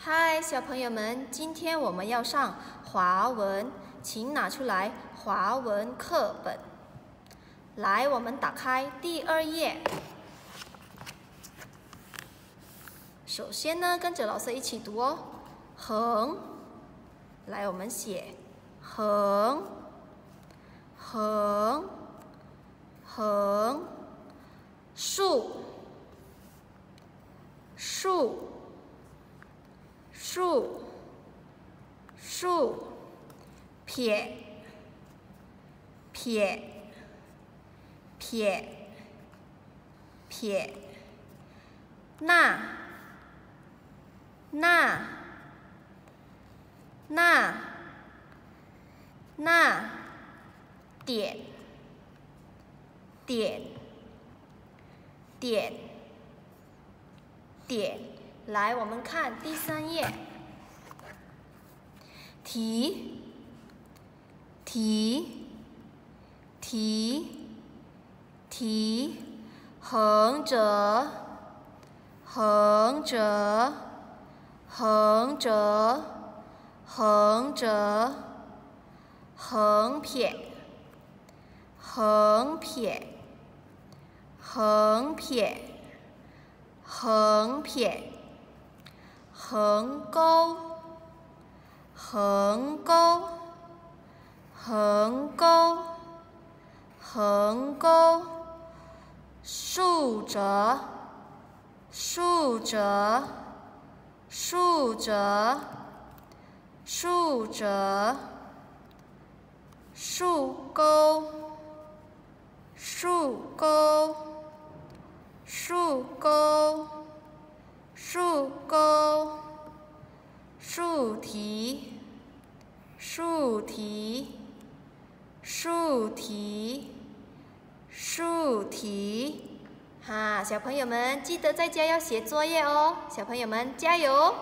嗨，小朋友们，今天我们要上华文，请拿出来华文课本。来，我们打开第二页。首先呢，跟着老师一起读哦。横，来，我们写横，横，横，竖，竖。竖，竖，撇，撇，撇，撇，捺，捺，捺，捺，点，点，点，点。来，我们看第三页，提，提，提，提，横折，横折，横折，横折，横撇，横撇，横撇，横撇。横钩，横钩，横钩，横钩，竖折，竖折，竖折，竖折，竖钩，竖钩，竖钩。竖钩，竖提，竖提，竖提，竖提。哈，小朋友们记得在家要写作业哦，小朋友们加油！